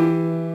Música